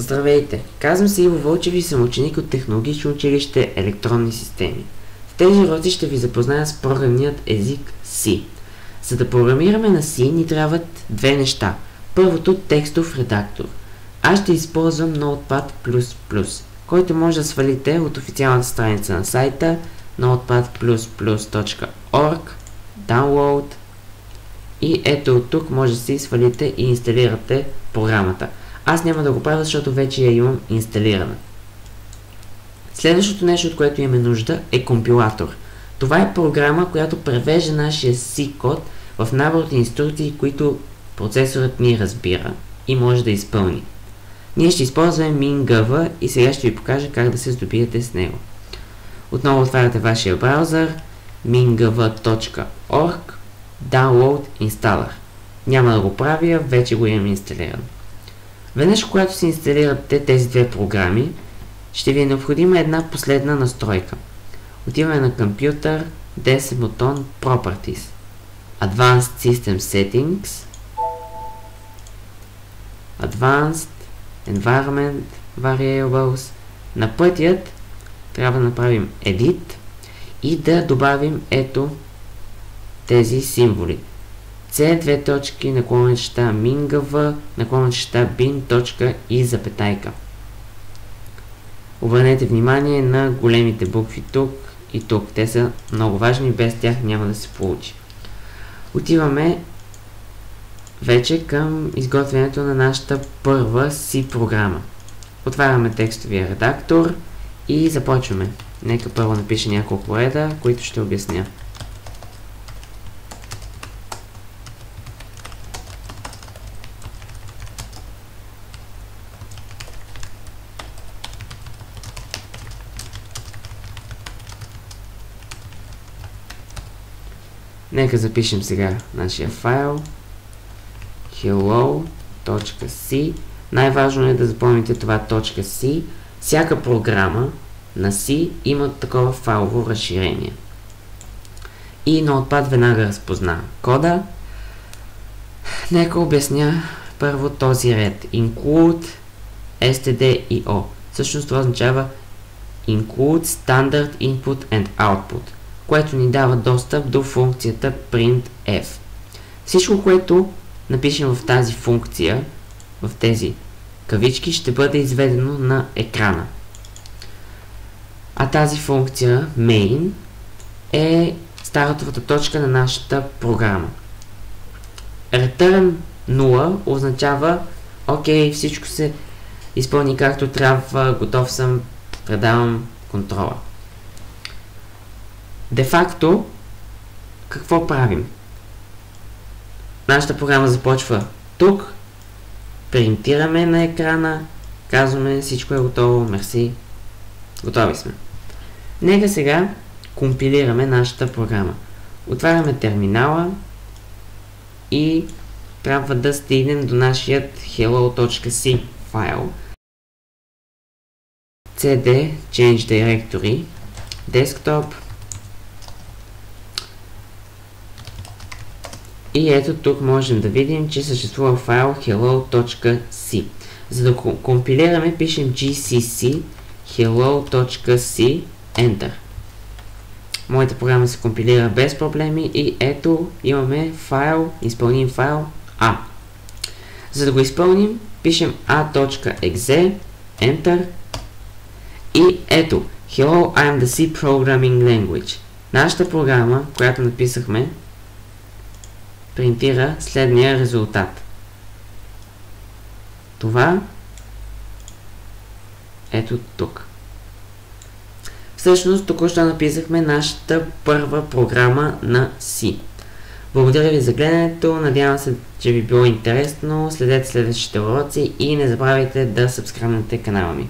Здравейте! Казвам се Иво Вълчев и съм ученик от технологично училище Електронни системи. В тези уроци ще ви запозная с програмният език C. За да програмираме на C ни трябват две неща. Първото текстов редактор. Аз ще използвам Notepad++, който може да свалите от официалната страница на сайта notepad++.org, download и ето от тук може да си свалите и инсталирате програмата. Аз няма да го правя, защото вече я имам инсталирана. Следващото нещо, от което имаме нужда е компилатор. Това е програма, която превежда нашия C код в набор от инструкции, които процесорът ни разбира и може да изпълни. Ние ще използваме MinGV и сега ще ви покажа как да се здобиете с него. Отново отваряте вашия браузър mingv.org Download Installer. Няма да го правя, вече го имам инсталиран. Веднъж, когато си инсталирате тези две програми, ще ви е необходима една последна настройка. Отиваме на компютър, десен бутон Properties, Advanced System Settings, Advanced Environment Variables. На пътят трябва да направим Edit и да добавим ето тези символи. C, две точки, наклонечета мингава, наклонечета бин, точка и запетайка. Обърнете внимание на големите букви тук и тук. Те са много важни, без тях няма да се получи. Отиваме вече към изготвянето на нашата първа си програма. Отваряме текстовия редактор и започваме. Нека първо напиша няколко реда, които ще обясня. Нека запишем сега нашия файл hello.c Най-важно е да запомните това .c. Всяка програма на C има такова файлово разширение. И Notepad веднага разпозна кода. Нека обясня първо този ред. Include stdio. Всъщност това означава Include Standard Input and Output което ни дава достъп до функцията printf. Всичко, което напишем в тази функция, в тези кавички, ще бъде изведено на екрана. А тази функция main е стартовата точка на нашата програма. Return 0 означава окей, всичко се изпълни както трябва, готов съм, предавам контрола. Де-факто, какво правим? Нашата програма започва тук, принтираме на екрана, казваме всичко е готово, мерси, готови сме. Нека сега компилираме нашата програма. Отваряме терминала и трябва да стигнем до нашият hello.c файл cd change directory desktop И ето тук можем да видим, че съществува файл hello.c. За да компилираме, пишем gcc hello.c enter. Моята програма се компилира без проблеми и ето имаме файл, изпълним файл A. За да го изпълним, пишем a.exe, enter и ето Hello, I am the C Programming Language. Нашата програма, която написахме, принтира следния резултат. Това ето тук. Всъщност, току-що написахме нашата първа програма на C. Благодаря ви за гледането, надявам се, че ви било интересно, следете следващите уроци и не забравяйте да сабскрайбнете канала ми.